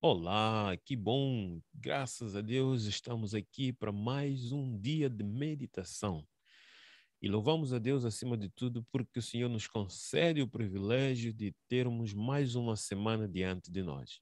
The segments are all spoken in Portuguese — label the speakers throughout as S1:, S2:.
S1: Olá, que bom! Graças a Deus estamos aqui para mais um dia de meditação. E louvamos a Deus acima de tudo porque o Senhor nos concede o privilégio de termos mais uma semana diante de nós.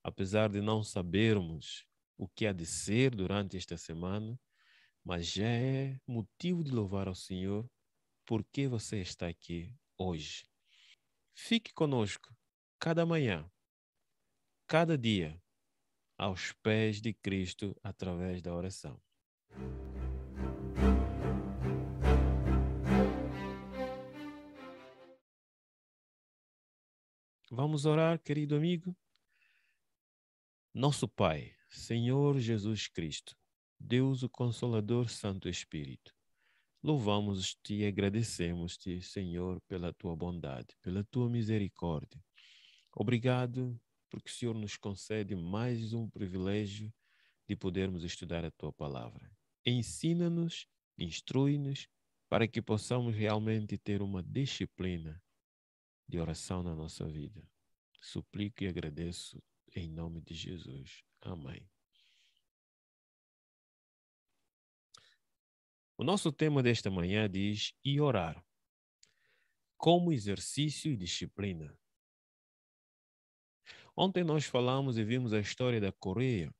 S1: Apesar de não sabermos o que há de ser durante esta semana, mas já é motivo de louvar ao Senhor porque você está aqui hoje. Fique conosco cada manhã cada dia aos pés de Cristo através da oração. Vamos orar, querido amigo? Nosso Pai, Senhor Jesus Cristo, Deus o Consolador Santo Espírito, louvamos-te e agradecemos-te, Senhor, pela tua bondade, pela tua misericórdia. Obrigado porque o Senhor nos concede mais um privilégio de podermos estudar a tua palavra. Ensina-nos, instrui-nos, para que possamos realmente ter uma disciplina de oração na nossa vida. Suplico e agradeço em nome de Jesus. Amém. O nosso tema desta manhã diz: e orar, como exercício e disciplina. Ontem nós falamos e vimos a história da Coreia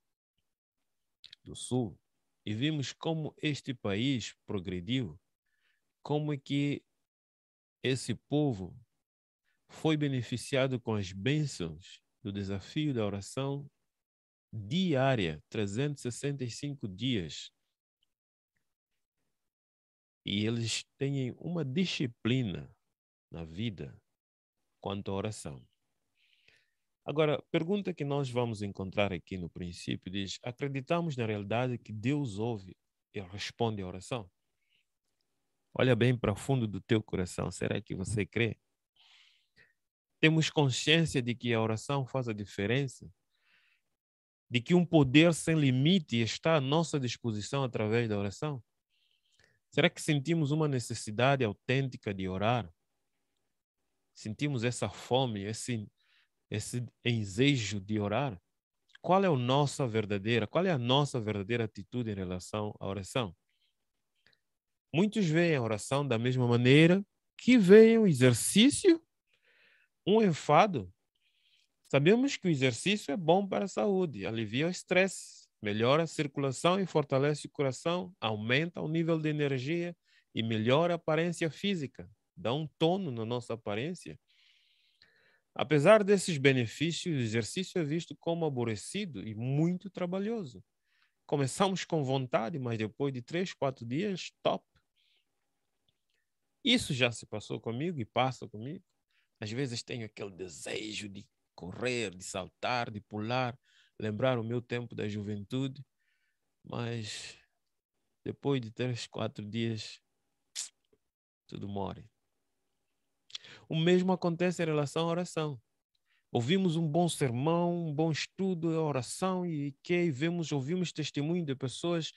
S1: do Sul e vimos como este país progrediu, como é que esse povo foi beneficiado com as bênçãos do desafio da oração diária, 365 dias. E eles têm uma disciplina na vida quanto à oração. Agora, a pergunta que nós vamos encontrar aqui no princípio diz: acreditamos na realidade que Deus ouve e responde à oração? Olha bem para o fundo do teu coração, será que você crê? Temos consciência de que a oração faz a diferença? De que um poder sem limite está à nossa disposição através da oração? Será que sentimos uma necessidade autêntica de orar? Sentimos essa fome, esse esse desejo de orar, qual é a nossa verdadeira, qual é a nossa verdadeira atitude em relação à oração? Muitos veem a oração da mesma maneira que veem o exercício um enfado. Sabemos que o exercício é bom para a saúde, alivia o estresse, melhora a circulação e fortalece o coração, aumenta o nível de energia e melhora a aparência física, dá um tono na nossa aparência Apesar desses benefícios, o exercício é visto como aborrecido e muito trabalhoso. Começamos com vontade, mas depois de três, quatro dias, top. Isso já se passou comigo e passa comigo. Às vezes tenho aquele desejo de correr, de saltar, de pular, lembrar o meu tempo da juventude, mas depois de três, quatro dias, tudo morre. O mesmo acontece em relação à oração. Ouvimos um bom sermão, um bom estudo, a oração e que vemos, ouvimos testemunho de pessoas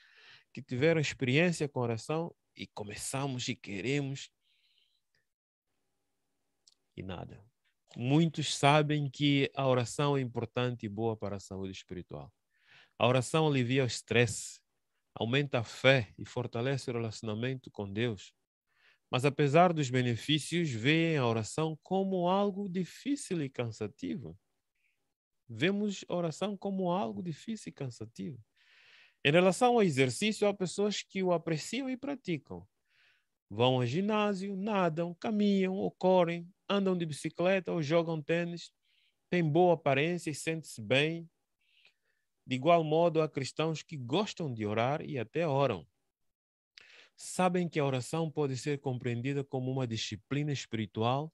S1: que tiveram experiência com oração e começamos e queremos e nada. Muitos sabem que a oração é importante e boa para a saúde espiritual. A oração alivia o estresse, aumenta a fé e fortalece o relacionamento com Deus. Mas apesar dos benefícios, veem a oração como algo difícil e cansativo. Vemos a oração como algo difícil e cansativo. Em relação ao exercício, há pessoas que o apreciam e praticam. Vão ao ginásio, nadam, caminham ou correm, andam de bicicleta ou jogam tênis, têm boa aparência e sentem-se bem. De igual modo, há cristãos que gostam de orar e até oram sabem que a oração pode ser compreendida como uma disciplina espiritual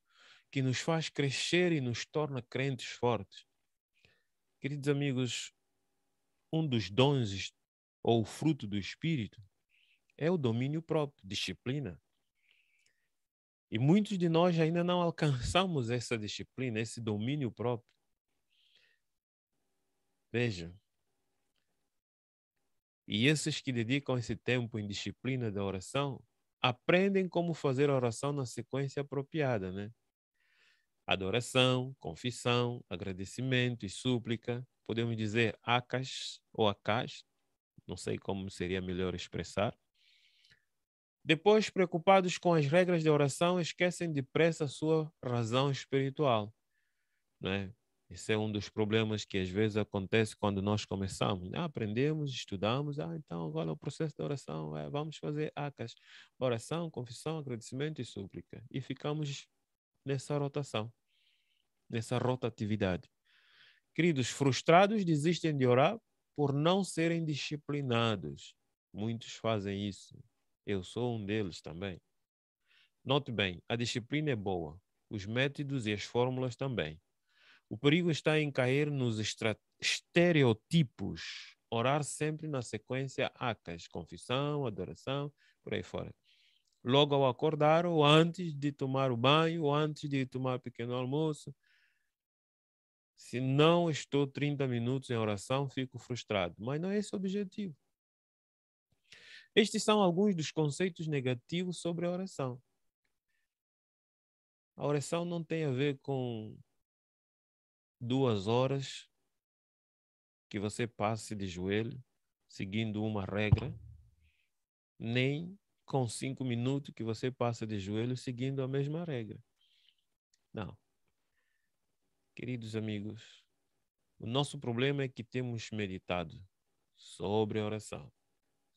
S1: que nos faz crescer e nos torna crentes fortes. Queridos amigos, um dos dons ou fruto do Espírito é o domínio próprio, disciplina. E muitos de nós ainda não alcançamos essa disciplina, esse domínio próprio. Veja, e esses que dedicam esse tempo em disciplina da oração aprendem como fazer a oração na sequência apropriada, né? adoração, confissão, agradecimento e súplica. Podemos dizer acas ou acas, não sei como seria melhor expressar. Depois, preocupados com as regras de oração, esquecem depressa sua razão espiritual. Né? Esse é um dos problemas que às vezes acontece quando nós começamos. Ah, aprendemos, estudamos, ah, então agora é o processo de oração, é, vamos fazer acas, oração, confissão, agradecimento e súplica. E ficamos nessa rotação, nessa rotatividade. Queridos, frustrados desistem de orar por não serem disciplinados. Muitos fazem isso. Eu sou um deles também. Note bem, a disciplina é boa, os métodos e as fórmulas também. O perigo está em cair nos estereotipos, orar sempre na sequência acas, confissão, adoração, por aí fora. Logo ao acordar, ou antes de tomar o banho, ou antes de tomar o pequeno almoço. Se não estou 30 minutos em oração, fico frustrado. Mas não é esse o objetivo. Estes são alguns dos conceitos negativos sobre a oração. A oração não tem a ver com duas horas que você passe de joelho, seguindo uma regra, nem com cinco minutos que você passa de joelho, seguindo a mesma regra. Não. Queridos amigos, o nosso problema é que temos meditado sobre a oração,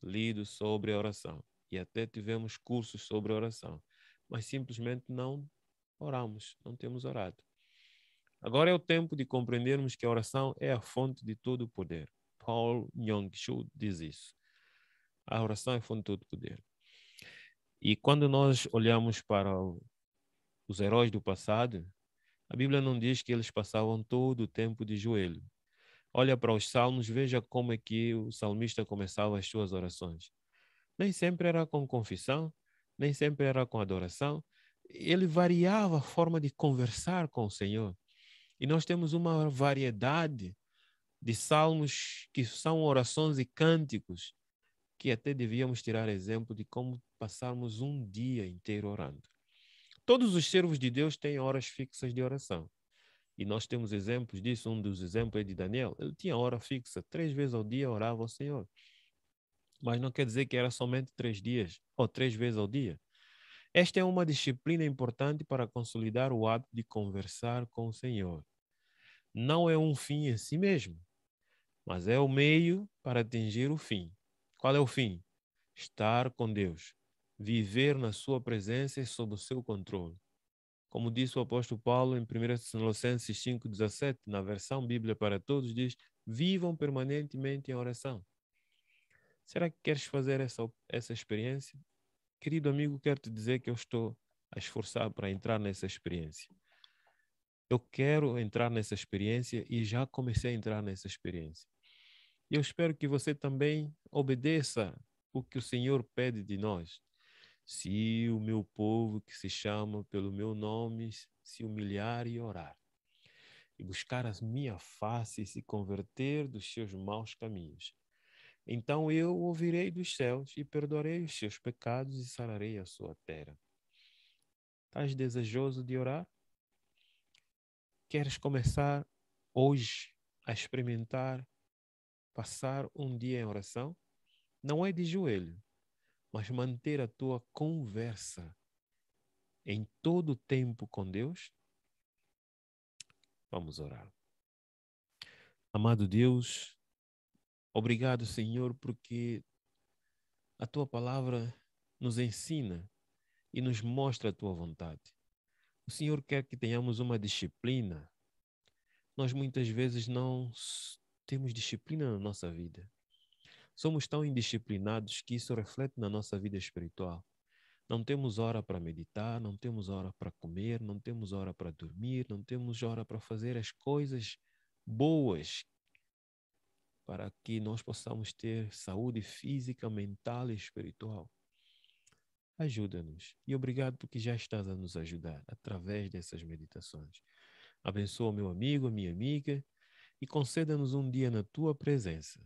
S1: lido sobre a oração e até tivemos cursos sobre a oração, mas simplesmente não oramos, não temos orado. Agora é o tempo de compreendermos que a oração é a fonte de todo o poder. Paul Yong-Shu diz isso. A oração é a fonte de todo o poder. E quando nós olhamos para os heróis do passado, a Bíblia não diz que eles passavam todo o tempo de joelho. Olha para os salmos, veja como é que o salmista começava as suas orações. Nem sempre era com confissão, nem sempre era com adoração. Ele variava a forma de conversar com o Senhor. E nós temos uma variedade de salmos que são orações e cânticos que até devíamos tirar exemplo de como passarmos um dia inteiro orando. Todos os servos de Deus têm horas fixas de oração. E nós temos exemplos disso. Um dos exemplos é de Daniel. Ele tinha hora fixa, três vezes ao dia orava ao Senhor. Mas não quer dizer que era somente três dias ou três vezes ao dia. Esta é uma disciplina importante para consolidar o hábito de conversar com o Senhor. Não é um fim em si mesmo, mas é o meio para atingir o fim. Qual é o fim? Estar com Deus, viver na sua presença e sob o seu controle. Como disse o apóstolo Paulo em 1 Tessalonicenses 5,17, na versão Bíblia para Todos, diz: vivam permanentemente em oração. Será que queres fazer essa, essa experiência? Querido amigo, quero te dizer que eu estou a esforçar para entrar nessa experiência. Eu quero entrar nessa experiência e já comecei a entrar nessa experiência. Eu espero que você também obedeça o que o Senhor pede de nós. Se o meu povo que se chama pelo meu nome se humilhar e orar, e buscar a minha face e se converter dos seus maus caminhos, então eu ouvirei dos céus e perdoarei os seus pecados e sararei a sua terra. Estás desejoso de orar? Queres começar hoje a experimentar passar um dia em oração? Não é de joelho, mas manter a tua conversa em todo o tempo com Deus? Vamos orar. Amado Deus, Obrigado, Senhor, porque a tua palavra nos ensina e nos mostra a tua vontade. O Senhor quer que tenhamos uma disciplina. Nós muitas vezes não temos disciplina na nossa vida. Somos tão indisciplinados que isso reflete na nossa vida espiritual. Não temos hora para meditar, não temos hora para comer, não temos hora para dormir, não temos hora para fazer as coisas boas para que nós possamos ter saúde física, mental e espiritual ajuda-nos. E obrigado porque já estás a nos ajudar através dessas meditações. Abençoa meu amigo, minha amiga, e conceda-nos um dia na tua presença.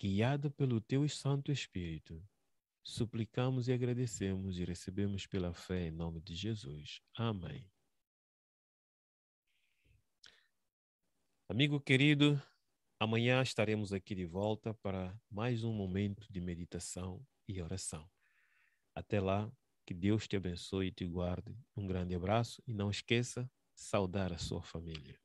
S1: Guiado pelo teu Santo Espírito, suplicamos e agradecemos e recebemos pela fé em nome de Jesus. Amém. Amigo querido, amanhã estaremos aqui de volta para mais um momento de meditação e oração. Até lá, que Deus te abençoe e te guarde. Um grande abraço e não esqueça saudar a sua família.